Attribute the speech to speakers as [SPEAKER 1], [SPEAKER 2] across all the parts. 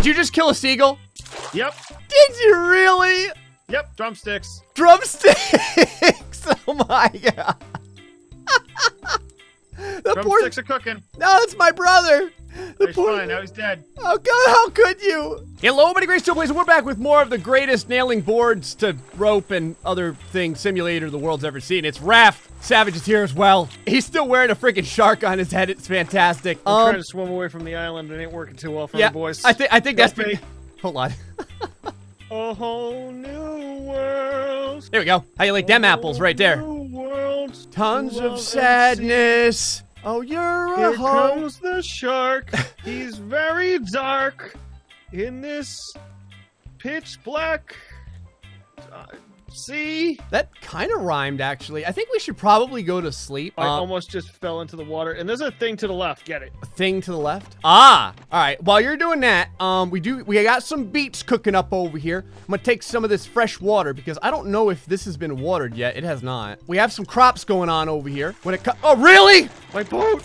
[SPEAKER 1] Did you just kill a seagull?
[SPEAKER 2] Yep.
[SPEAKER 1] Did you really?
[SPEAKER 2] Yep. Drumsticks.
[SPEAKER 1] Drumsticks! oh my god. the poor.
[SPEAKER 2] Drumsticks are cooking.
[SPEAKER 1] No, that's my brother. The
[SPEAKER 2] He's
[SPEAKER 1] poor-
[SPEAKER 2] fine. Now he's dead.
[SPEAKER 1] Oh god, how could you? Hello, buddy, GrayStillPlays, we're back with more of the greatest nailing boards to rope and other thing simulator the world's ever seen. It's Raft. Savage is here as well. He's still wearing a freaking shark on his head. It's fantastic.
[SPEAKER 2] I'm
[SPEAKER 1] Um,
[SPEAKER 2] trying to swim away from the island. It ain't working too well for
[SPEAKER 1] yeah,
[SPEAKER 2] me, boys.
[SPEAKER 1] I think I think that's
[SPEAKER 2] Help me.
[SPEAKER 1] Hold on.
[SPEAKER 2] A whole new world.
[SPEAKER 1] There we go. How you like them apples right there?
[SPEAKER 2] New world.
[SPEAKER 1] Tons of sadness. Oh, you're
[SPEAKER 2] Here
[SPEAKER 1] a hoe.
[SPEAKER 2] comes the shark. He's very dark in this pitch black sea.
[SPEAKER 1] That kind of rhymed, actually. I think we should probably go to sleep.
[SPEAKER 2] I
[SPEAKER 1] Uh,
[SPEAKER 2] almost just fell into the water. And there's a thing to the left. Get it?
[SPEAKER 1] A thing to the left. Ah, all right. While you're doing that, um, we do we got some beets cooking up over here. I'm gonna take some of this fresh water because I don't know if this has been watered yet. It has not. We have some crops going on over here. When it oh really?
[SPEAKER 2] My boat.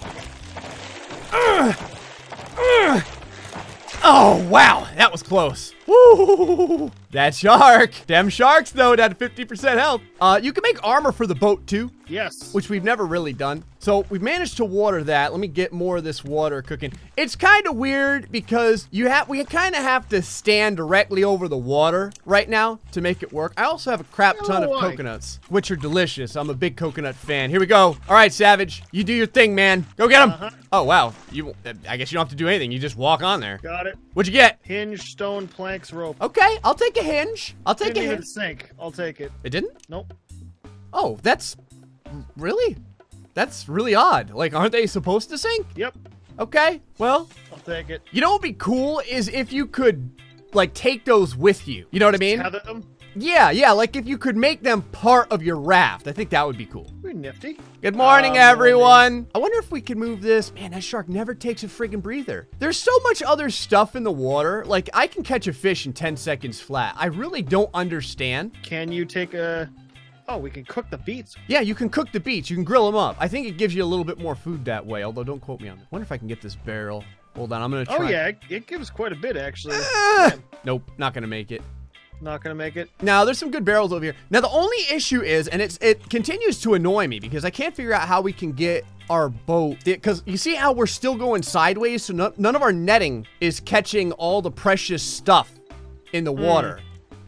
[SPEAKER 1] Oh wow, that was close. Woo! That shark. Them sharks though, that 50% health. Uh, you can make armor for the boat too.
[SPEAKER 2] Yes.
[SPEAKER 1] which we've never really done. So we've managed to water that. Let me get more of this water cooking. It's kind of weird because you have we kind of have to stand directly over the water right now to make it work. I also have a crap ton of coconuts, which are delicious. I'm a big coconut fan. Here we go. All right, Savage, you do your thing, man. Go get them. Oh wow, you. I guess you don't have to do anything. You just walk on there.
[SPEAKER 2] Got it.
[SPEAKER 1] What'd you get?
[SPEAKER 2] Hinge, stone, planks, rope.
[SPEAKER 1] Okay, I'll take a hinge. I'll take
[SPEAKER 2] Didn't
[SPEAKER 1] a hinge.
[SPEAKER 2] sink. I'll take it.
[SPEAKER 1] It didn't.
[SPEAKER 2] Nope.
[SPEAKER 1] Oh, that's really. That's really odd. Like, aren't they supposed to sink?
[SPEAKER 2] Yep.
[SPEAKER 1] Okay, well,
[SPEAKER 2] I'll take it.
[SPEAKER 1] you know what would be cool is if you could, like, take those with you. You know what I mean?
[SPEAKER 2] Tether them.
[SPEAKER 1] Yeah, yeah, like if you could make them part of your raft. I think that would be cool.
[SPEAKER 2] Pretty nifty.
[SPEAKER 1] Good morning,
[SPEAKER 2] Uh,
[SPEAKER 1] everyone. I wonder if we can move this. Man, that shark never takes a friggin' breather. There's so much other stuff in the water. Like, I can catch a fish in 10 seconds flat. I really don't understand.
[SPEAKER 2] Can you take a? Oh, we can cook the beets.
[SPEAKER 1] Yeah, you can cook the beets. You can grill them up. I think it gives you a little bit more food that way, although don't quote me on that. wonder if I can get this barrel. Hold on, I'm gonna try.
[SPEAKER 2] Oh yeah, it, gives quite a bit actually.
[SPEAKER 1] Ah! Nope, not gonna make it.
[SPEAKER 2] Not gonna make it.
[SPEAKER 1] Now, there's some good barrels over here. Now, the only issue is, and it's it continues to annoy me because I can't figure out how we can get our boat. Because you see how we're still going sideways, so no, none of our netting is catching all the precious stuff in the water.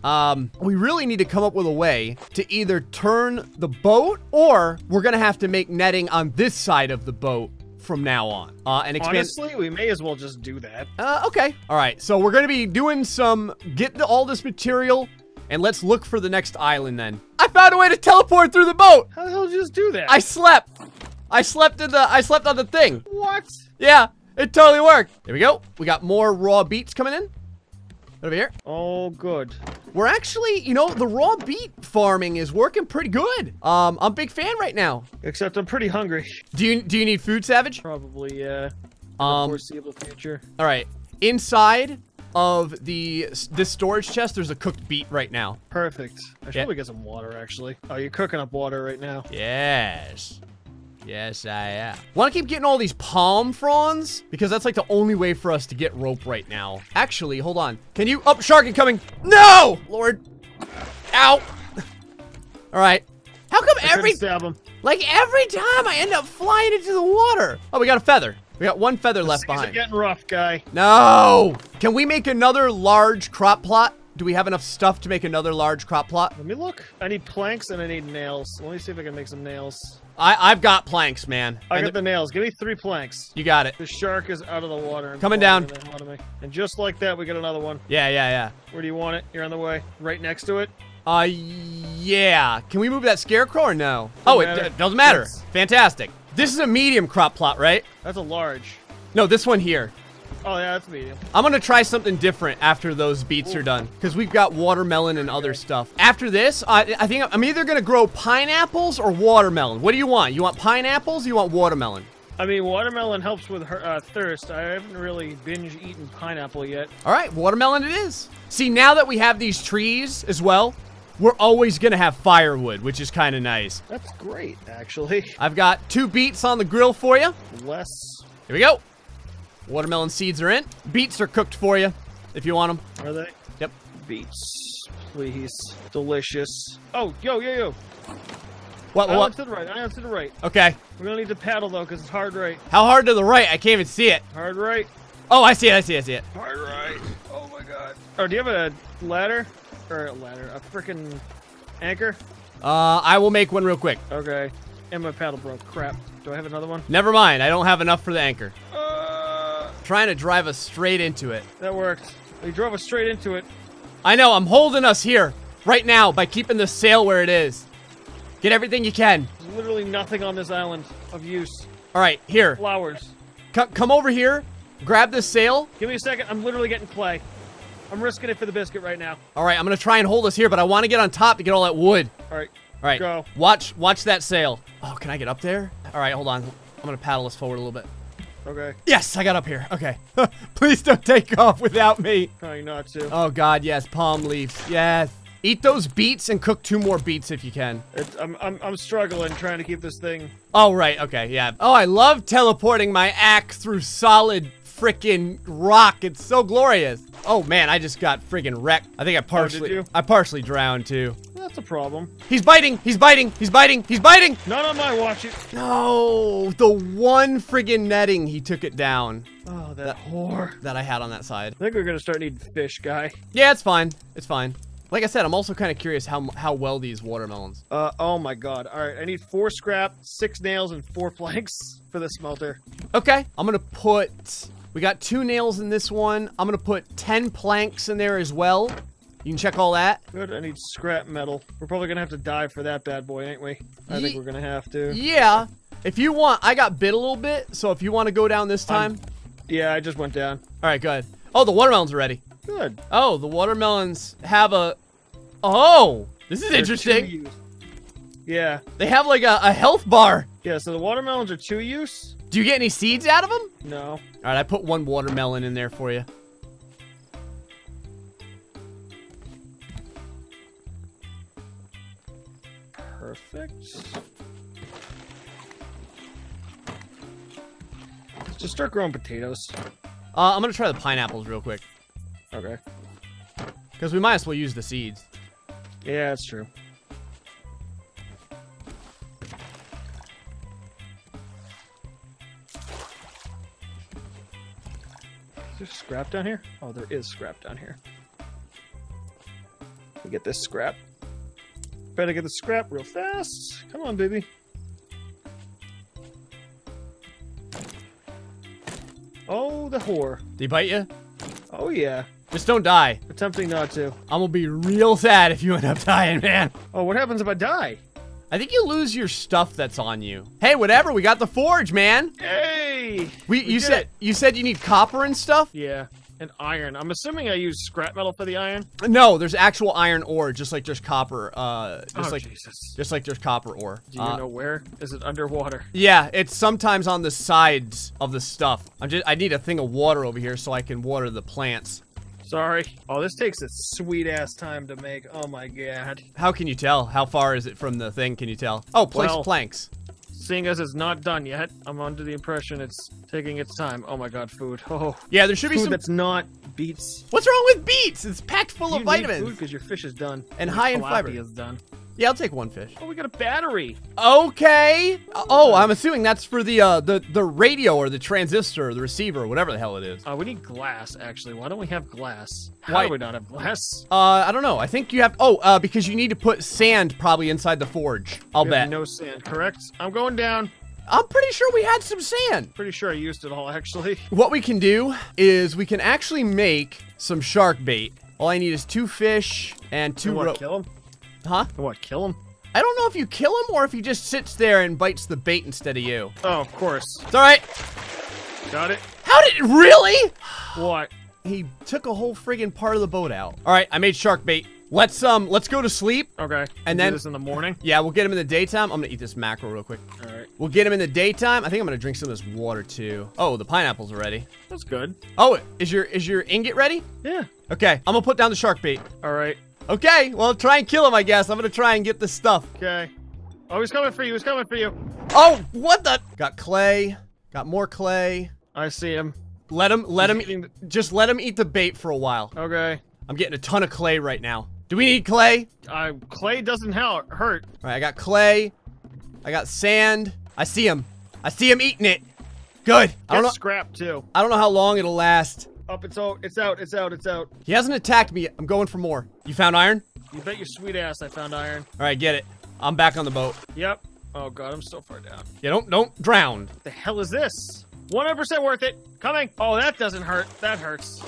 [SPEAKER 1] Um, we really need to come up with a way to either turn the boat or we're gonna have to make netting on this side of the boat from now on. Uh, and expand.
[SPEAKER 2] Honestly, we may as well just do that.
[SPEAKER 1] Uh, okay. All right. So we're gonna be doing some get the, all this material, and let's look for the next island. Then I found a way to teleport through the boat.
[SPEAKER 2] How the hell did you just do that?
[SPEAKER 1] I slept. I slept in the. I slept on the thing.
[SPEAKER 2] what?
[SPEAKER 1] Yeah, it totally worked. There we go. We got more raw beets coming in. Over here.
[SPEAKER 2] Oh, good.
[SPEAKER 1] We're actually, you know, the raw beet farming is working pretty good. Um, I'm a big fan right now.
[SPEAKER 2] Except I'm pretty hungry.
[SPEAKER 1] Do you do you need food, Savage?
[SPEAKER 2] Probably, uh,
[SPEAKER 1] Um,
[SPEAKER 2] foreseeable future.
[SPEAKER 1] all right. Inside of the this storage chest, there's a cooked beet right now.
[SPEAKER 2] Perfect. I should
[SPEAKER 1] Yeah.
[SPEAKER 2] probably get some water actually. Oh, you're cooking up water right now.
[SPEAKER 1] Yes. Yes, I am. Want to keep getting all these palm fronds? Because that's like the only way for us to get rope right now. Actually, hold on. Can you? Oh, shark incoming. No! Lord. Ow. all right. How come
[SPEAKER 2] I
[SPEAKER 1] every,
[SPEAKER 2] stab him.
[SPEAKER 1] like every time I end up flying into the water? Oh, we got a feather. We got one feather left
[SPEAKER 2] Seas are
[SPEAKER 1] behind.
[SPEAKER 2] getting rough, guy.
[SPEAKER 1] No! Can we make another large crop plot? Do we have enough stuff to make another large crop plot?
[SPEAKER 2] Let me look. I need planks and I need nails. Let me see if I can make some nails.
[SPEAKER 1] I, I've got planks, man.
[SPEAKER 2] I
[SPEAKER 1] And
[SPEAKER 2] got the nails. Give me three planks.
[SPEAKER 1] you got it.
[SPEAKER 2] The shark is out of the water. and
[SPEAKER 1] Coming down.
[SPEAKER 2] in the hell out of me. And just like that, we get another one.
[SPEAKER 1] Yeah, yeah, yeah.
[SPEAKER 2] Where do you want it? You're on the way. Right next to it.
[SPEAKER 1] Uh, yeah. Can we move that scarecrow or no? oh, it,
[SPEAKER 2] matter.
[SPEAKER 1] it doesn't matter.
[SPEAKER 2] Yes.
[SPEAKER 1] Fantastic. This is a medium crop plot, right?
[SPEAKER 2] That's a large.
[SPEAKER 1] No, this one here.
[SPEAKER 2] Oh yeah, that's medium.
[SPEAKER 1] I'm gonna try something different after those beets are done, because we've got watermelon and other stuff. After this, I, I think I'm either gonna grow pineapples or watermelon. What do you want? You want pineapples? Or you want watermelon?
[SPEAKER 2] I mean, watermelon helps with her, uh, thirst. I haven't really binge eaten pineapple yet.
[SPEAKER 1] All right, watermelon it is. See, now that we have these trees as well, we're always gonna have firewood, which is kind of nice.
[SPEAKER 2] That's great, actually.
[SPEAKER 1] I've got two beets on the grill for you.
[SPEAKER 2] Less.
[SPEAKER 1] Here we go. Watermelon seeds are in. Beets are cooked for you. if you want them.
[SPEAKER 2] Are they?
[SPEAKER 1] Yep.
[SPEAKER 2] Beets, please. Delicious. Oh, yo, yo, yo.
[SPEAKER 1] What?
[SPEAKER 2] Island
[SPEAKER 1] What?
[SPEAKER 2] to the right. I Island to the right.
[SPEAKER 1] Okay.
[SPEAKER 2] We're gonna need to paddle though, cause it's hard right.
[SPEAKER 1] How hard to the right? I can't even see it.
[SPEAKER 2] Hard right.
[SPEAKER 1] Oh, I see it. I see it. I see it.
[SPEAKER 2] Hard right. Oh my god. Oh, do you have a ladder? Or a ladder? A freaking anchor?
[SPEAKER 1] Uh, I will make one real quick.
[SPEAKER 2] Okay. And my paddle broke. Crap. Do I have another one?
[SPEAKER 1] Never mind. I don't have enough for the anchor.
[SPEAKER 2] Uh,
[SPEAKER 1] Trying to drive us straight into it.
[SPEAKER 2] that worked. We drove us straight into it.
[SPEAKER 1] I know. I'm holding us here right now by keeping the sail where it is. Get everything you can.
[SPEAKER 2] There's literally nothing on this island of use.
[SPEAKER 1] All right, here.
[SPEAKER 2] Flowers.
[SPEAKER 1] C- come over here. Grab this sail.
[SPEAKER 2] Give me a second. I'm literally getting clay. I'm risking it for the biscuit right now.
[SPEAKER 1] All right, I'm gonna try and hold us here, but I want to get on top to get all that wood.
[SPEAKER 2] All right.
[SPEAKER 1] All right,
[SPEAKER 2] Go.
[SPEAKER 1] Watch, watch that sail. Oh, can I get up there? All right, hold on. I'm gonna paddle us forward a little bit.
[SPEAKER 2] Okay.
[SPEAKER 1] Yes, I got up here. Okay. Please don't take off without me.
[SPEAKER 2] Trying not to.
[SPEAKER 1] Oh God, yes, palm leaves. Yes. Eat those beets and cook two more beets if you can.
[SPEAKER 2] It's, I'm, I'm, I'm struggling trying to keep this thing.
[SPEAKER 1] Oh, right. Okay, yeah. Oh, I love teleporting my axe through solid freaking rock. It's so glorious. Oh man, I just got freaking wrecked. I think I partially,
[SPEAKER 2] you?
[SPEAKER 1] I partially drowned too.
[SPEAKER 2] That's a problem.
[SPEAKER 1] He's biting. He's biting. He's biting. He's biting.
[SPEAKER 2] Not on my watch. You.
[SPEAKER 1] No, the one friggin' netting he took it down
[SPEAKER 2] Oh, that whore.
[SPEAKER 1] that I had on that side.
[SPEAKER 2] I think we're gonna start needing fish, guy.
[SPEAKER 1] Yeah, it's fine. It's fine. Like I said, I'm also kind of curious how how well these watermelons.
[SPEAKER 2] Uh, oh my god. All right, I need four scrap, six nails, and four planks for the smelter.
[SPEAKER 1] Okay, I'm gonna put. We got two nails in this one. I'm gonna put ten planks in there as well. You can check all that.
[SPEAKER 2] Good. I need scrap metal. We're probably gonna have to dive for that bad boy, ain't we? I think we're gonna have to.
[SPEAKER 1] Yeah. If you want, I got bit a little bit, so if you want to go down this time.
[SPEAKER 2] Yeah, I just went down.
[SPEAKER 1] All right, good. Oh, the watermelons are ready.
[SPEAKER 2] Good.
[SPEAKER 1] Oh, the watermelons have a. Oh, this is
[SPEAKER 2] They're
[SPEAKER 1] interesting.
[SPEAKER 2] Yeah.
[SPEAKER 1] They have like a, a health bar.
[SPEAKER 2] Yeah. So the watermelons are two use.
[SPEAKER 1] Do you get any seeds out of them?
[SPEAKER 2] No.
[SPEAKER 1] All right, I put one watermelon in there for you.
[SPEAKER 2] Perfect. Just start growing potatoes.
[SPEAKER 1] Uh, I'm gonna try the pineapples real quick
[SPEAKER 2] Okay.
[SPEAKER 1] because we might as well use the seeds.
[SPEAKER 2] Yeah, that's true. Scrap down here? Oh, there is scrap down here. We get this scrap. Better get the scrap real fast. Come on, baby. Oh, the whore.
[SPEAKER 1] Did he bite you?
[SPEAKER 2] Oh, yeah.
[SPEAKER 1] Just don't die.
[SPEAKER 2] Attempting not to.
[SPEAKER 1] I'm gonna be real sad if you end up dying, man.
[SPEAKER 2] Oh, what happens if I die?
[SPEAKER 1] I think you lose your stuff that's on you. Hey, whatever. We got the forge, man.
[SPEAKER 2] Hey!
[SPEAKER 1] We, you
[SPEAKER 2] did
[SPEAKER 1] said
[SPEAKER 2] it.
[SPEAKER 1] you said you need copper and stuff.
[SPEAKER 2] Yeah, and iron. I'm assuming I use scrap metal for the iron.
[SPEAKER 1] No, there's actual iron ore, just like there's copper. Uh, just
[SPEAKER 2] oh,
[SPEAKER 1] like
[SPEAKER 2] Jesus.
[SPEAKER 1] just like there's copper ore.
[SPEAKER 2] Do you
[SPEAKER 1] Uh,
[SPEAKER 2] know where? Is it underwater?
[SPEAKER 1] Yeah, it's sometimes on the sides of the stuff. I'm just I need a thing of water over here so I can water the plants.
[SPEAKER 2] Sorry. Oh, this takes a sweet ass time to make. Oh my god.
[SPEAKER 1] How can you tell? How far is it from the thing? Can you tell? Oh, place
[SPEAKER 2] Well-
[SPEAKER 1] planks.
[SPEAKER 2] Seeing as it's not done yet, I'm under the impression it's taking its time. Oh my god, food. Oh,
[SPEAKER 1] Yeah, there should be
[SPEAKER 2] food
[SPEAKER 1] some.
[SPEAKER 2] that's not beets.
[SPEAKER 1] What's wrong with beets? It's packed full
[SPEAKER 2] you
[SPEAKER 1] of vitamins.
[SPEAKER 2] because your fish is done
[SPEAKER 1] And
[SPEAKER 2] your
[SPEAKER 1] high in fiber.
[SPEAKER 2] is done.
[SPEAKER 1] Yeah, I'll take one fish.
[SPEAKER 2] Oh, we got a battery.
[SPEAKER 1] Okay. Oh, I'm assuming that's for the uh the the radio or the transistor or the receiver or whatever the hell it is.
[SPEAKER 2] Uh, we need glass, actually. Why don't we have glass? How
[SPEAKER 1] Why-
[SPEAKER 2] do we not have glass?
[SPEAKER 1] Uh, I don't know. I think you have. Oh, uh, because you need to put sand probably inside the forge. I'll
[SPEAKER 2] We
[SPEAKER 1] bet.
[SPEAKER 2] have no sand, correct? I'm going down.
[SPEAKER 1] I'm pretty sure we had some sand.
[SPEAKER 2] Pretty sure I used it all, actually.
[SPEAKER 1] What we can do is we can actually make some shark bait. All I need is two fish and two
[SPEAKER 2] You want
[SPEAKER 1] rope.
[SPEAKER 2] To kill him?
[SPEAKER 1] Huh?
[SPEAKER 2] Want to kill him?
[SPEAKER 1] I don't know if you kill him or if he just sits there and bites the bait instead of you.
[SPEAKER 2] Oh, of course.
[SPEAKER 1] It's all right.
[SPEAKER 2] Got it.
[SPEAKER 1] How did really?
[SPEAKER 2] What?
[SPEAKER 1] He took a whole friggin' part of the boat out. All right, I made shark bait. Let's um, let's go to sleep.
[SPEAKER 2] Okay.
[SPEAKER 1] And
[SPEAKER 2] do
[SPEAKER 1] then-
[SPEAKER 2] this in the morning.
[SPEAKER 1] Yeah, we'll get him in the daytime. I'm gonna eat this mackerel real quick.
[SPEAKER 2] All right.
[SPEAKER 1] We'll get him in the daytime. I think I'm gonna drink some of this water too. Oh, the pineapples are ready.
[SPEAKER 2] That's good.
[SPEAKER 1] Oh, is your is your ingot ready?
[SPEAKER 2] Yeah.
[SPEAKER 1] Okay, I'm gonna put down the shark bait.
[SPEAKER 2] All right.
[SPEAKER 1] Okay, well try and kill him, I guess. I'm gonna try and get this stuff.
[SPEAKER 2] Okay. Oh, he's coming for you. He's coming for you.
[SPEAKER 1] Oh, what the? Got clay. Got more clay.
[SPEAKER 2] I see him.
[SPEAKER 1] Let him, let him,
[SPEAKER 2] He's eating
[SPEAKER 1] just let him eat the bait for a while.
[SPEAKER 2] Okay.
[SPEAKER 1] I'm getting a ton of clay right now. Do we need clay?
[SPEAKER 2] Uh, clay doesn't help, hurt.
[SPEAKER 1] All right, I got clay. I got sand. I see him. I see him eating it. Good. I don't
[SPEAKER 2] Get
[SPEAKER 1] know.
[SPEAKER 2] scrap too.
[SPEAKER 1] I don't know how long it'll last.
[SPEAKER 2] Up, it's out. It's out. It's out. It's out.
[SPEAKER 1] He hasn't attacked me yet. I'm going for more. You found iron?
[SPEAKER 2] You bet your sweet ass I found iron.
[SPEAKER 1] All right, get it. I'm back on the boat.
[SPEAKER 2] Yep. Oh god, I'm so far down.
[SPEAKER 1] Yeah, don't don't drown.
[SPEAKER 2] The hell is this? 100% worth it. Coming. Oh, that doesn't hurt. That hurts.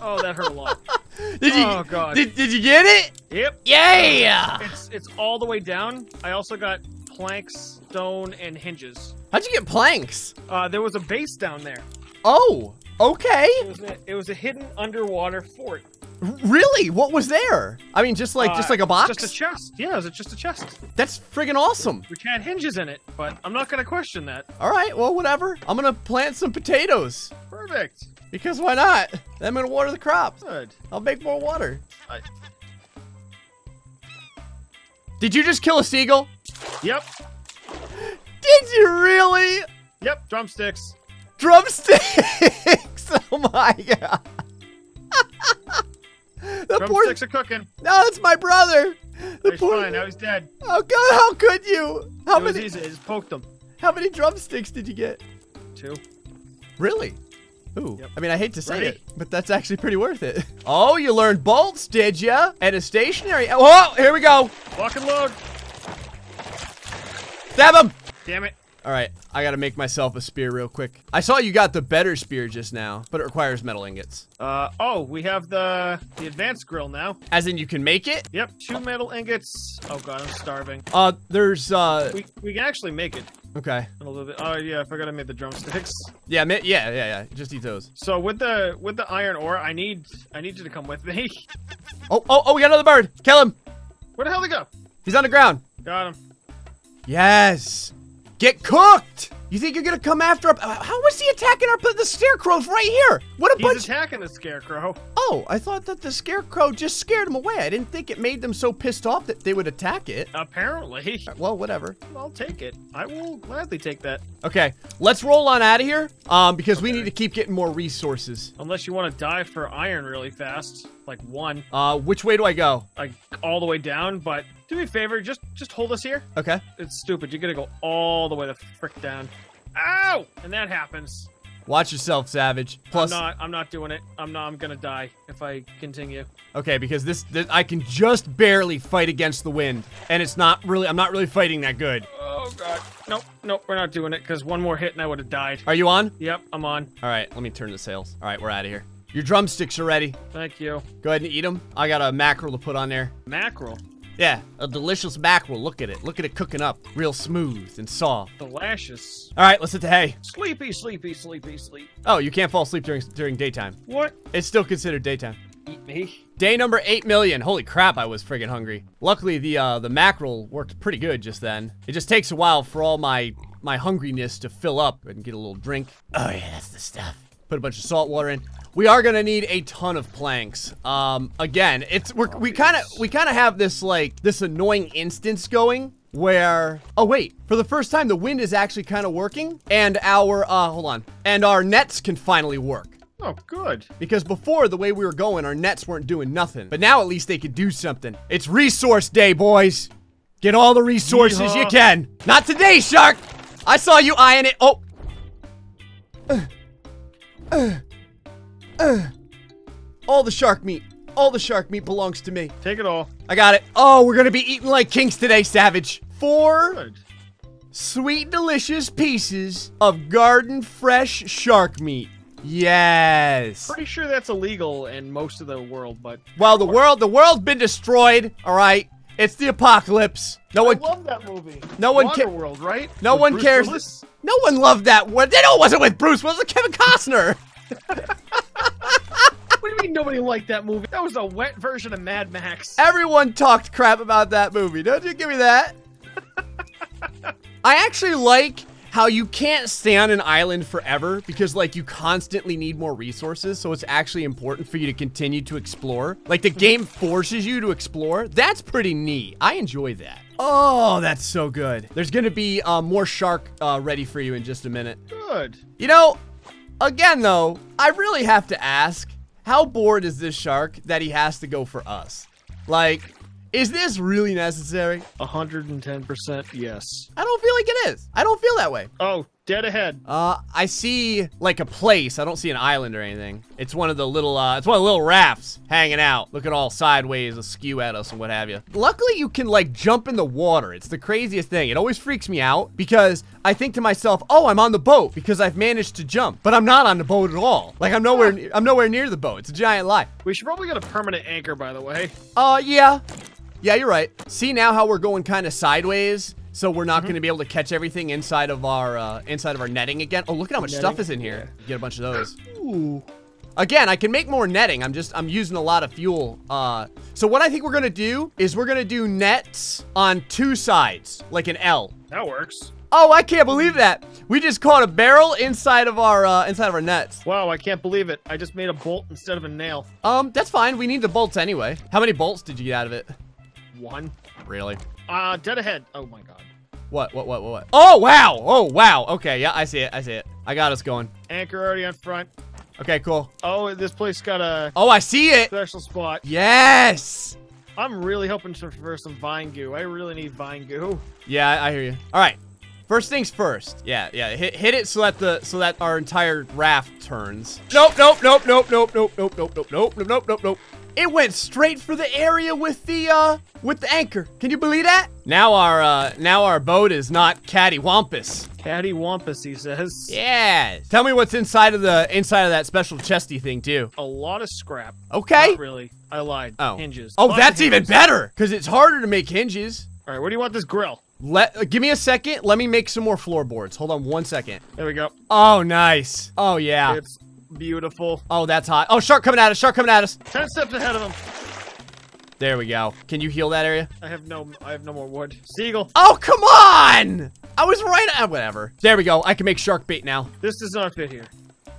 [SPEAKER 2] oh, that hurt a lot.
[SPEAKER 1] Did you?
[SPEAKER 2] Oh, God.
[SPEAKER 1] Did, did you get it?
[SPEAKER 2] Yep.
[SPEAKER 1] Yeah.
[SPEAKER 2] It's it's all the way down. I also got planks, stone, and hinges.
[SPEAKER 1] How'd you get planks?
[SPEAKER 2] Uh, there was a base down there.
[SPEAKER 1] Oh, okay.
[SPEAKER 2] It was a, it was a hidden underwater fort.
[SPEAKER 1] Really? What was there? I mean, just like just
[SPEAKER 2] Uh,
[SPEAKER 1] like a box.
[SPEAKER 2] Just a chest. Yeah, it was just a chest,
[SPEAKER 1] That's friggin' awesome.
[SPEAKER 2] which had hinges in it. But I'm not gonna question that.
[SPEAKER 1] All right, well, whatever. I'm gonna plant some potatoes
[SPEAKER 2] Perfect.
[SPEAKER 1] because why not? Then I'm gonna water the crops.
[SPEAKER 2] Good.
[SPEAKER 1] I'll make more water.
[SPEAKER 2] I-
[SPEAKER 1] Did you just kill a seagull?
[SPEAKER 2] Yep.
[SPEAKER 1] Did you really?
[SPEAKER 2] Yep. Drumsticks.
[SPEAKER 1] Drumsticks! oh my god. the poor.
[SPEAKER 2] Drumsticks are cooking.
[SPEAKER 1] No, that's my brother. The
[SPEAKER 2] He's
[SPEAKER 1] poor.
[SPEAKER 2] fine. Now he's dead.
[SPEAKER 1] Oh god, how could you? How
[SPEAKER 2] It was
[SPEAKER 1] many?
[SPEAKER 2] easy. I just poked him.
[SPEAKER 1] How many drumsticks did you get?
[SPEAKER 2] Two.
[SPEAKER 1] Really? Ooh.
[SPEAKER 2] Yep.
[SPEAKER 1] I mean, I hate to say
[SPEAKER 2] Ready?
[SPEAKER 1] it, but that's actually pretty worth it. Oh, you learned bolts, did ya? And a stationary. Oh, here we go.
[SPEAKER 2] Lock and load.
[SPEAKER 1] Stab him.
[SPEAKER 2] Damn it.
[SPEAKER 1] All right, I gotta make myself a spear real quick. I saw you got the better spear just now, but it requires metal ingots.
[SPEAKER 2] Uh oh, we have the the advanced grill now.
[SPEAKER 1] As in, you can make it.
[SPEAKER 2] Yep, two metal ingots. Oh god, I'm starving.
[SPEAKER 1] Uh, there's uh.
[SPEAKER 2] We we can actually make it
[SPEAKER 1] Okay.
[SPEAKER 2] a little bit. Oh yeah, I forgot I made the drumsticks.
[SPEAKER 1] Yeah, yeah, yeah, yeah. Just eat those.
[SPEAKER 2] So with the with the iron ore, I need I need you to come with me.
[SPEAKER 1] Oh, oh, oh! We got another bird. Kill him.
[SPEAKER 2] Where the hell did he go?
[SPEAKER 1] He's on the ground.
[SPEAKER 2] Got him.
[SPEAKER 1] Yes. Get cooked. You think you're gonna come after? Our, how was he attacking our? The scarecrow's right here. What a
[SPEAKER 2] He's
[SPEAKER 1] bunch.
[SPEAKER 2] attacking the scarecrow.
[SPEAKER 1] Oh, I thought that the scarecrow just scared him away. I didn't think it made them so pissed off that they would attack it.
[SPEAKER 2] Apparently.
[SPEAKER 1] Well, whatever.
[SPEAKER 2] I'll take it. I will gladly take that.
[SPEAKER 1] Okay, let's roll on out of here. Um, because we need to keep getting more resources.
[SPEAKER 2] Unless you want to die for iron really fast, like one,
[SPEAKER 1] Uh, which way do I go?
[SPEAKER 2] like all the way down. But do me a favor, just just hold us here.
[SPEAKER 1] Okay.
[SPEAKER 2] It's stupid. You gotta go all the way the frick down. Ow! And that happens.
[SPEAKER 1] Watch yourself, Savage. Plus,
[SPEAKER 2] I'm not. I'm not doing it. I'm not. I'm gonna die if I continue.
[SPEAKER 1] okay, because this, this I can just barely fight against the wind, and it's not really. I'm not really fighting that good.
[SPEAKER 2] Oh god. Nope. Nope. We're not doing it because one more hit and I would have died.
[SPEAKER 1] Are you on?
[SPEAKER 2] Yep. I'm on.
[SPEAKER 1] All right, let me turn the sails. All right, we're out of here. Your drumsticks are ready.
[SPEAKER 2] Thank you.
[SPEAKER 1] Go ahead and eat them. I got a mackerel to put on there.
[SPEAKER 2] Mackerel.
[SPEAKER 1] Yeah, a delicious mackerel. Look at it. Look at it cooking up. Real smooth and soft.
[SPEAKER 2] The lashes.
[SPEAKER 1] All right, let's hit the hay.
[SPEAKER 2] Sleepy. Sleepy. Sleepy. Sleep.
[SPEAKER 1] Oh, you can't fall asleep during during daytime.
[SPEAKER 2] What?
[SPEAKER 1] It's still considered daytime.
[SPEAKER 2] Eat me.
[SPEAKER 1] Day number 8 million. Holy crap, I was friggin' hungry. Luckily, the uh, the mackerel worked pretty good just then. It just takes a while for all my my hungriness to fill up and get a little drink. Oh yeah, that's the stuff. Put a bunch of salt water in. We are gonna need a ton of planks. Um, again, it's we're, we kind of we kind of have this like this annoying instance going where oh wait for the first time the wind is actually kind of working and our uh hold on and our nets can finally work
[SPEAKER 2] Oh, good.
[SPEAKER 1] because before, the way we were going, our nets weren't doing nothing. But now at least they could do something. It's resource day, boys. Get all the resources you can. Not today, Shark. I saw you eyeing it. Oh. Uh, uh. All the shark meat. All the shark meat belongs to me.
[SPEAKER 2] Take it all.
[SPEAKER 1] I got it. Oh, we're gonna be eating like kings today, Savage. Four
[SPEAKER 2] Good.
[SPEAKER 1] sweet, delicious pieces of garden fresh shark meat. Yes.
[SPEAKER 2] Pretty sure that's illegal in most of the world, but
[SPEAKER 1] Well, the world, the world's been destroyed. All right, it's the apocalypse. No one, I
[SPEAKER 2] love that movie.
[SPEAKER 1] No one ca-
[SPEAKER 2] Waterworld, right?
[SPEAKER 1] no
[SPEAKER 2] With
[SPEAKER 1] one
[SPEAKER 2] Bruce
[SPEAKER 1] cares.
[SPEAKER 2] Willis?
[SPEAKER 1] no one loved that one. They know it wasn't with Bruce. Willis, It was with Kevin Costner.
[SPEAKER 2] What do you mean nobody liked that movie? That was a wet version of Mad Max.
[SPEAKER 1] Everyone talked crap about that movie. Don't you give me that? I actually like how you can't stay on an island forever because like you constantly need more resources so it's actually important for you to continue to explore. Like the game forces you to explore. That's pretty neat. I enjoy that. Oh that's so good. There's gonna be uh, more shark uh, ready for you in just a minute.
[SPEAKER 2] Good.
[SPEAKER 1] you know Again, though, I really have to ask, how bored is this shark that he has to go for us? Like, is this really necessary?
[SPEAKER 2] 110% yes.
[SPEAKER 1] I don't feel like it is. I don't feel that way.
[SPEAKER 2] Oh, dead ahead.
[SPEAKER 1] Uh, I see like a place. I don't see an island or anything. It's one of the little, uh, it's one of the little rafts hanging out, looking all sideways, askew at us and what have you. Luckily, you can like jump in the water. It's the craziest thing. It always freaks me out because I think to myself, oh, I'm on the boat because I've managed to jump, but I'm not on the boat at all. Like I'm nowhere, I'm nowhere near the boat. It's a giant lie.
[SPEAKER 2] We should probably get a permanent anchor, by the way.
[SPEAKER 1] Uh, yeah. Yeah, you're right. See now how we're going kind of sideways? So we're not going to be able to catch everything inside of our uh, inside of our netting again. Oh, look at how much stuff is in here. Get a bunch of those.
[SPEAKER 2] Ooh.
[SPEAKER 1] Again, I can make more netting. I'm just I'm using a lot of fuel. Uh, so what I think we're gonna do is we're gonna do nets on two sides, like an L.
[SPEAKER 2] That works.
[SPEAKER 1] Oh, I can't believe that. We just caught a barrel inside of our uh, inside of our nets.
[SPEAKER 2] Wow, I can't believe it. I just made a bolt instead of a nail.
[SPEAKER 1] Um, that's fine. We need the bolts anyway. How many bolts did you get out of it?
[SPEAKER 2] One.
[SPEAKER 1] Really?
[SPEAKER 2] Uh, dead ahead. Oh my god.
[SPEAKER 1] What? What? What? What? What? Oh wow! Oh wow! Okay, yeah, I see it. I see it. I got us going.
[SPEAKER 2] Anchor already on front.
[SPEAKER 1] Okay, cool.
[SPEAKER 2] Oh, this place got a
[SPEAKER 1] Oh, I see it.
[SPEAKER 2] special spot.
[SPEAKER 1] Yes.
[SPEAKER 2] I'm really hoping for some vine goo. I really need vine goo.
[SPEAKER 1] Yeah, I, I hear you. All right. First things first. Yeah, yeah. Hit, hit it so that the so that our entire raft turns. Nope, nope, nope, nope, nope, nope, nope, nope, nope, nope, nope, nope, nope, nope. It went straight for the area with the uh with the anchor. Can you believe that? Now our uh now our boat is not cattywampus.
[SPEAKER 2] Caddy Wampus, he says.
[SPEAKER 1] Yeah. Tell me what's inside of the inside of that special chesty thing too.
[SPEAKER 2] A lot of scrap.
[SPEAKER 1] Okay.
[SPEAKER 2] Not really. I lied.
[SPEAKER 1] Oh.
[SPEAKER 2] Hinges.
[SPEAKER 1] Oh,
[SPEAKER 2] Lots of
[SPEAKER 1] that's even better because it's harder to make hinges.
[SPEAKER 2] All right, where do you want this grill?
[SPEAKER 1] Let uh, give me a second. Let me make some more floorboards. Hold on one second.
[SPEAKER 2] There we go.
[SPEAKER 1] Oh, nice. Oh yeah.
[SPEAKER 2] It's beautiful.
[SPEAKER 1] Oh, that's hot. Oh, shark coming at us. Shark coming at us.
[SPEAKER 2] Ten steps ahead of him.
[SPEAKER 1] There we go. Can you heal that area?
[SPEAKER 2] I have no. I have no more wood. Seagull.
[SPEAKER 1] Oh, come on! I was right. at whatever. There we go. I can make shark bait now.
[SPEAKER 2] This does not fit here.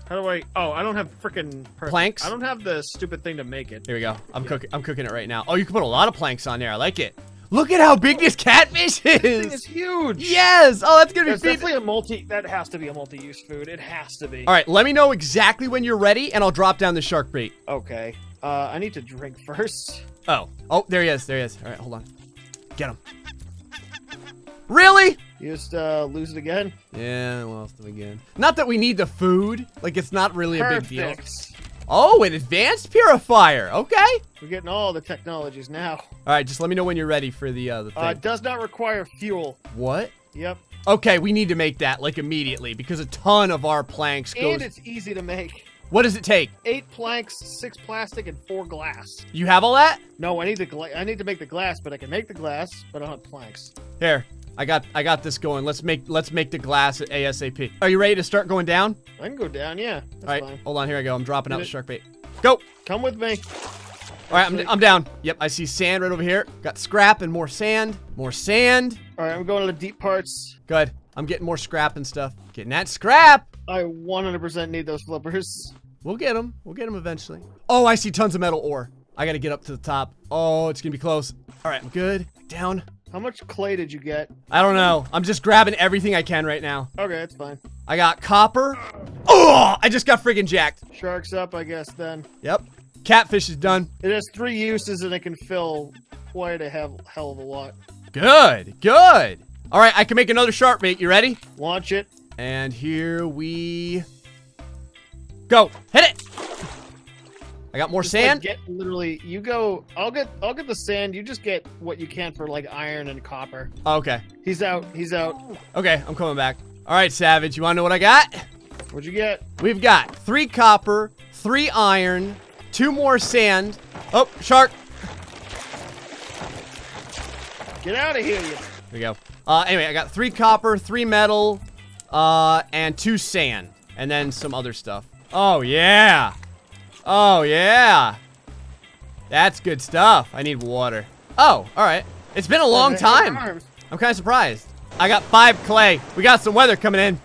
[SPEAKER 2] How do I? Oh, I don't have freaking
[SPEAKER 1] Planks?
[SPEAKER 2] I don't have the stupid thing to make it.
[SPEAKER 1] Here we go. I'm cooking. I'm cooking it right now. Oh, you can put a lot of planks on there. I like it. Look at how big this catfish
[SPEAKER 2] This thing
[SPEAKER 1] is.
[SPEAKER 2] is huge.
[SPEAKER 1] Yes. Oh, that's gonna
[SPEAKER 2] It's
[SPEAKER 1] be.
[SPEAKER 2] definitely a multi. That has to be a multi-use food. It has to be.
[SPEAKER 1] All right. Let me know exactly when you're ready, and I'll drop down the shark bait.
[SPEAKER 2] Okay. Uh, I need to drink first.
[SPEAKER 1] Oh. Oh, there he is. There he is. All right. Hold on. Get him. Really?
[SPEAKER 2] You just uh, lose it again.
[SPEAKER 1] Yeah, lost him again. Not that we need the food. Like, it's not really a big deal. Oh, an advanced purifier. Okay.
[SPEAKER 2] We're getting all the technologies now.
[SPEAKER 1] All right, just let me know when you're ready for the uh, the thing.
[SPEAKER 2] Uh, does not require fuel.
[SPEAKER 1] what?
[SPEAKER 2] Yep.
[SPEAKER 1] Okay, we need to make that like immediately because a ton of our planks goes.
[SPEAKER 2] And it's easy to make.
[SPEAKER 1] what does it take?
[SPEAKER 2] Eight planks, six plastic, and four glass.
[SPEAKER 1] You have all that?
[SPEAKER 2] No, I need the gla- I need to make the glass, but I can make the glass, but I don't have planks.
[SPEAKER 1] Here, I got I got this going. Let's make let's make the glass at ASAP. Are you ready to start going down?
[SPEAKER 2] I can go down, yeah.
[SPEAKER 1] All right,
[SPEAKER 2] fine.
[SPEAKER 1] hold on. Here I go. I'm dropping out the shark bait. Go.
[SPEAKER 2] Come with me.
[SPEAKER 1] All right, I'm, I'm down. Yep, I see sand right over here. Got scrap and more sand. More sand.
[SPEAKER 2] All right, I'm going to the deep parts.
[SPEAKER 1] Good. I'm getting more scrap and stuff. Getting that scrap.
[SPEAKER 2] I 100% need those flippers.
[SPEAKER 1] We'll get them. We'll get them eventually. Oh, I see tons of metal ore. I gotta get up to the top. Oh, it's gonna be close. All right, I'm good. Down.
[SPEAKER 2] How much clay did you get?
[SPEAKER 1] I don't know. I'm just grabbing everything I can right now.
[SPEAKER 2] Okay, that's fine.
[SPEAKER 1] I got copper. Oh, I just got friggin' jacked.
[SPEAKER 2] Sharks up, I guess, then.
[SPEAKER 1] Yep. Catfish is done.
[SPEAKER 2] It has three uses and it can fill quite a hell, hell of a lot.
[SPEAKER 1] Good. Good. All right, I can make another shark bait. You ready?
[SPEAKER 2] Launch it.
[SPEAKER 1] And here we go. Hit it. I got more
[SPEAKER 2] Just, like,
[SPEAKER 1] sand.
[SPEAKER 2] get literally, you go, I'll get, I'll get the sand. You just get what you can for like iron and copper.
[SPEAKER 1] Oh, okay.
[SPEAKER 2] He's out. He's out.
[SPEAKER 1] Okay, I'm coming back. All right, Savage, you want to know what I got?
[SPEAKER 2] What'd you get?
[SPEAKER 1] We've got three copper, three iron, two more sand. Oh, shark.
[SPEAKER 2] Get out of here, you.
[SPEAKER 1] There we go. Uh, anyway, I got three copper, three metal, uh, and two sand, and then some other stuff. Oh yeah. Oh yeah. That's good stuff. I need water. Oh, all right. It's been a long time. I'm kind of surprised. I got five clay. We got some weather coming in.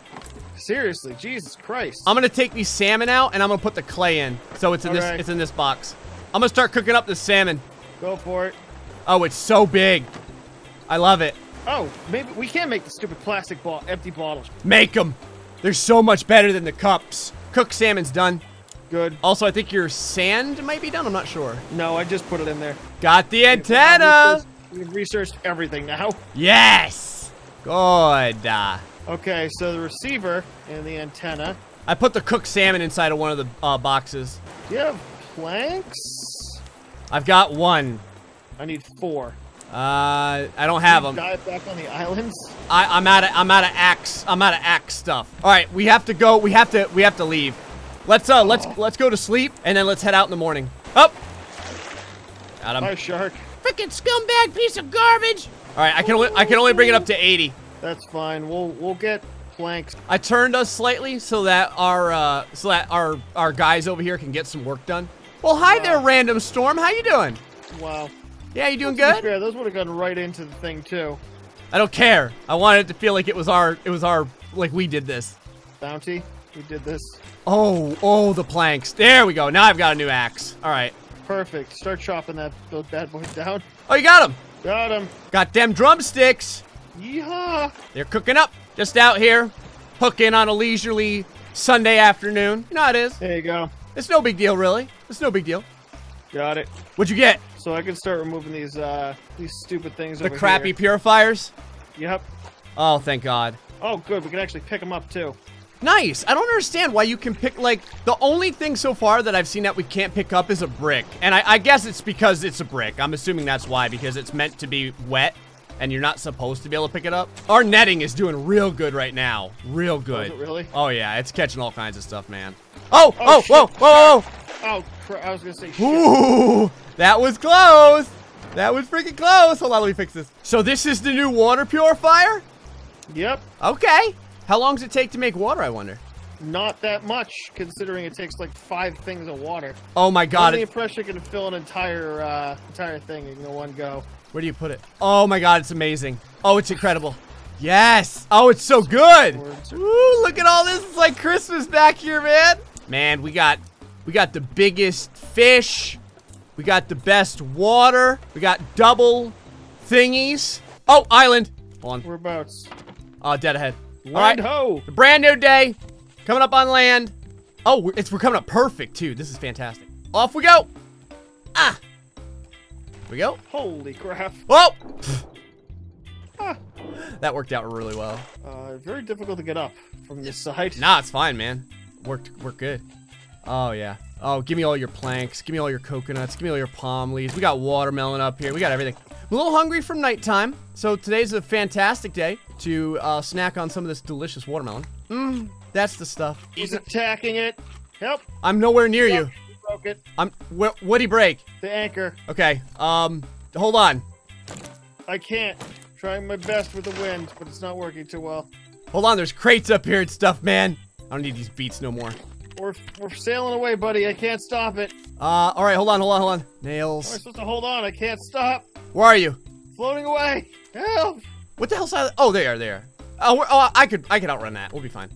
[SPEAKER 2] Seriously, Jesus Christ.
[SPEAKER 1] I'm gonna take these salmon out and I'm gonna put the clay in. So it's in this
[SPEAKER 2] Okay.
[SPEAKER 1] it's in this box. I'm gonna start cooking up the salmon.
[SPEAKER 2] Go for it.
[SPEAKER 1] Oh, it's so big. I love it.
[SPEAKER 2] Oh, maybe we can make the stupid plastic ball, empty bottles.
[SPEAKER 1] Make them. They're so much better than the cups. Cooked salmon's done.
[SPEAKER 2] Good.
[SPEAKER 1] Also, I think your sand might be done. I'm not sure.
[SPEAKER 2] No, I just put it in there.
[SPEAKER 1] Got the antenna.
[SPEAKER 2] We've researched everything now.
[SPEAKER 1] Yes. Good.
[SPEAKER 2] Okay, so the receiver and the antenna.
[SPEAKER 1] I put the cooked salmon inside of one of the uh, boxes.
[SPEAKER 2] Do you have planks?
[SPEAKER 1] I've got one.
[SPEAKER 2] I need four.
[SPEAKER 1] Uh, I don't have them.
[SPEAKER 2] Dive back on the islands.
[SPEAKER 1] I, I'm out of I'm out of axe. I'm out of axe stuff. All right, we have to go. We have to we have to leave. Let's uh let's let's go to sleep and then let's head out in the morning. Up. Got him.
[SPEAKER 2] Bye, shark.
[SPEAKER 1] Freaking scumbag piece of garbage. All right, I can only I can only bring it up to 80.
[SPEAKER 2] That's fine. We'll we'll get planks.
[SPEAKER 1] I turned us slightly so that our uh so that our our guys over here can get some work done. Well, hi there, random storm. How you doing?
[SPEAKER 2] Wow.
[SPEAKER 1] Yeah, you doing
[SPEAKER 2] To be
[SPEAKER 1] good?
[SPEAKER 2] fair, those would have gone right into the thing too.
[SPEAKER 1] I don't care. I wanted it to feel like it was our it was our like we did this.
[SPEAKER 2] Bounty. We did this.
[SPEAKER 1] Oh, oh, the planks. There we go. Now I've got a new axe. All right.
[SPEAKER 2] Perfect. Start chopping that those bad boys down.
[SPEAKER 1] Oh, you got them.
[SPEAKER 2] Got him.
[SPEAKER 1] Got them drumsticks.
[SPEAKER 2] Yeehaw.
[SPEAKER 1] They're cooking up. Just out here, hooking on a leisurely Sunday afternoon. No, it is.
[SPEAKER 2] There you go.
[SPEAKER 1] It's no big deal, really. It's no big deal.
[SPEAKER 2] Got it.
[SPEAKER 1] What'd you get?
[SPEAKER 2] So I can start removing these uh these stupid things
[SPEAKER 1] The crappy
[SPEAKER 2] here.
[SPEAKER 1] purifiers?
[SPEAKER 2] Yep.
[SPEAKER 1] Oh, thank God.
[SPEAKER 2] Oh, good. We can actually pick them up too.
[SPEAKER 1] Nice. I don't understand why you can pick, like, the only thing so far that I've seen that we can't pick up is a brick. And I, I guess it's because it's a brick. I'm assuming that's why, because it's meant to be wet and you're not supposed to be able to pick it up. Our netting is doing real good right now. Real oh, good.
[SPEAKER 2] it really?
[SPEAKER 1] Oh, yeah. It's catching all kinds of stuff, man. Oh, oh, oh
[SPEAKER 2] shit.
[SPEAKER 1] whoa, whoa, whoa.
[SPEAKER 2] Oh, I was gonna say shit.
[SPEAKER 1] Ooh, that was close. That was freaking close. Hold on, let me fix this. So this is the new water purifier?
[SPEAKER 2] Yep.
[SPEAKER 1] Okay. How long does it take to make water, I wonder?
[SPEAKER 2] Not that much, considering it takes like five things of water.
[SPEAKER 1] Oh my god.
[SPEAKER 2] Under the
[SPEAKER 1] it-
[SPEAKER 2] impression it can fill an entire uh, entire thing in one go.
[SPEAKER 1] Where do you put it? Oh my god, it's amazing. Oh, it's incredible. Yes. Oh, it's so good. Ooh, look at all this. It's like Christmas back here, man. Man, we got we got the biggest fish. We got the best water. We got double thingies. Oh, island. Hold on.
[SPEAKER 2] Whereabouts?
[SPEAKER 1] Oh, dead ahead. All
[SPEAKER 2] Land
[SPEAKER 1] right.
[SPEAKER 2] ho!
[SPEAKER 1] A brand new day. Coming up on land. Oh, we're, it's we're coming up perfect too. This is fantastic. Off we go. Ah. We go.
[SPEAKER 2] Holy crap!
[SPEAKER 1] Whoa.
[SPEAKER 2] Ah.
[SPEAKER 1] That worked out really well.
[SPEAKER 2] Uh, very difficult to get up from this side.
[SPEAKER 1] Nah, it's fine, man. Worked, worked good. Oh yeah. Oh, give me all your planks. Give me all your coconuts. Give me all your palm leaves. We got watermelon up here. We got everything. I'm a little hungry from nighttime, so today's a fantastic day to uh, snack on some of this delicious watermelon. Mmm, that's the stuff.
[SPEAKER 2] He's attacking it. Help!
[SPEAKER 1] I'm nowhere near you.
[SPEAKER 2] He broke it.
[SPEAKER 1] I'm. Wh what'd he break?
[SPEAKER 2] The anchor.
[SPEAKER 1] Okay. Um. Hold on.
[SPEAKER 2] I can't. Trying my best with the wind, but it's not working too well.
[SPEAKER 1] Hold on. There's crates up here and stuff, man. I don't need these beets no more.
[SPEAKER 2] We're we're sailing away, buddy. I can't stop it.
[SPEAKER 1] Uh. All right. Hold on. Hold on. Hold on.
[SPEAKER 2] Nails. am I
[SPEAKER 1] Nails.
[SPEAKER 2] supposed to hold on? I can't stop.
[SPEAKER 1] Where are you?
[SPEAKER 2] Floating away. Help!
[SPEAKER 1] What the hell's that? Oh, there, there. Oh, we're, oh, I could, I could outrun that. We'll be fine.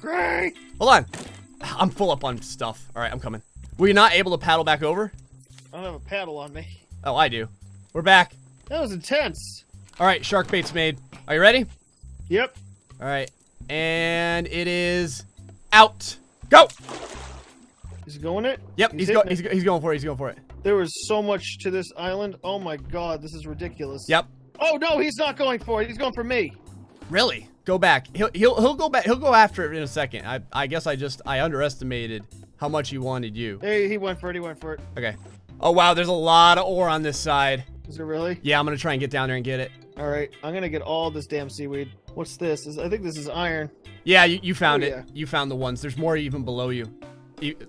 [SPEAKER 2] Great.
[SPEAKER 1] Hold on. I'm full up on stuff. All right, I'm coming. Were you not able to paddle back over?
[SPEAKER 2] I don't have a paddle on me.
[SPEAKER 1] Oh, I do. We're back.
[SPEAKER 2] That was intense.
[SPEAKER 1] All right, shark bait's made. Are you ready?
[SPEAKER 2] Yep.
[SPEAKER 1] All right, and it is out. Go.
[SPEAKER 2] He's going it.
[SPEAKER 1] Yep, he's,
[SPEAKER 2] He's
[SPEAKER 1] go, he's going for it. He's going for it.
[SPEAKER 2] There was so much to this island. Oh my god, this is ridiculous.
[SPEAKER 1] Yep.
[SPEAKER 2] Oh no, he's not going for it. He's going for me.
[SPEAKER 1] Really? Go back. He'll he'll he'll go back. He'll go after it in a second. I I guess I just I underestimated how much he wanted you.
[SPEAKER 2] Hey, he went for it. He went for it.
[SPEAKER 1] Okay. Oh wow, there's a lot of ore on this side.
[SPEAKER 2] Is it really?
[SPEAKER 1] Yeah, I'm gonna try and get down there and get it.
[SPEAKER 2] All right, I'm gonna get all this damn seaweed. What's this? Is I think this is iron.
[SPEAKER 1] Yeah, you, you found
[SPEAKER 2] Oh,
[SPEAKER 1] it.
[SPEAKER 2] yeah.
[SPEAKER 1] You found the ones. There's more even below you.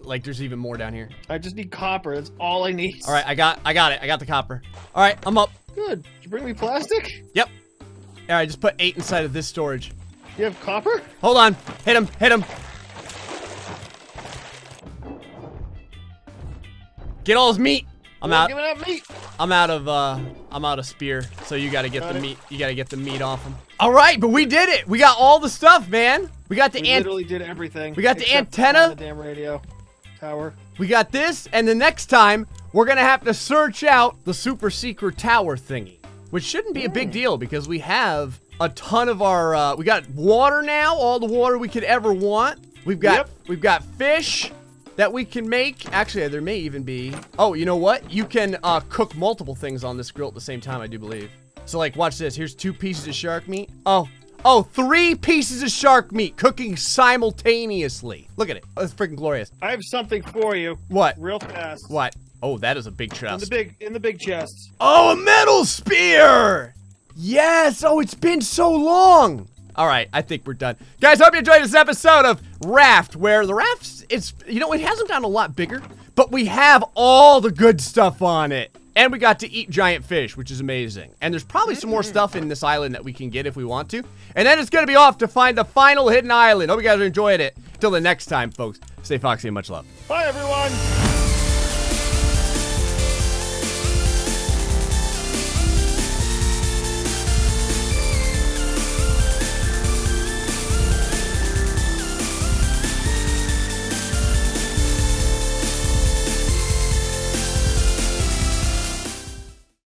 [SPEAKER 1] Like there's even more down here.
[SPEAKER 2] I just need copper. That's all I need.
[SPEAKER 1] All right, I got I got it. I got the copper. All right, I'm up.
[SPEAKER 2] Good. Did you bring me plastic?
[SPEAKER 1] Yep. All right, just put eight inside of this storage.
[SPEAKER 2] You have copper?
[SPEAKER 1] Hold on. Hit him. Hit him. Get all his meat. I'm out.
[SPEAKER 2] Giving up meat.
[SPEAKER 1] I'm out of uh I'm out of spear. So you got to get
[SPEAKER 2] Got
[SPEAKER 1] the
[SPEAKER 2] it.
[SPEAKER 1] meat. You got to get the meat off him. All right, but we did it. We got all the stuff, man. We got the
[SPEAKER 2] We literally did everything.
[SPEAKER 1] We got the antenna.
[SPEAKER 2] The damn radio tower.
[SPEAKER 1] We got this, and the next time, we're gonna have to search out the super secret tower thingy. Which shouldn't be a big deal, because we have a ton of our, uh, we got water now, all the water we could ever want. We've got
[SPEAKER 2] Yep.
[SPEAKER 1] we've got fish that we can make. Actually, there may even be. Oh, you know what? You can uh, cook multiple things on this grill at the same time. I do believe. So like, watch this. Here's two pieces of shark meat. Oh, oh, three pieces of shark meat cooking simultaneously. Look at it. Oh, That's freaking glorious.
[SPEAKER 2] I have something for you.
[SPEAKER 1] What?
[SPEAKER 2] Real fast.
[SPEAKER 1] What? Oh, that is a big chest.
[SPEAKER 2] In the big in the big chest.
[SPEAKER 1] Oh, a metal spear! Yes! Oh, it's been so long! All right, I think we're done. Guys, hope you enjoyed this episode of Raft, where the raft, it's, you know, it hasn't gotten a lot bigger, but we have all the good stuff on it. And we got to eat giant fish, which is amazing. And there's probably some more mm-hmm. stuff in this island that we can get if we want to. And then it's going to be off to find the final hidden island. Hope you guys are enjoying it. Till the next time, folks, stay foxy and much love.
[SPEAKER 2] Bye everyone.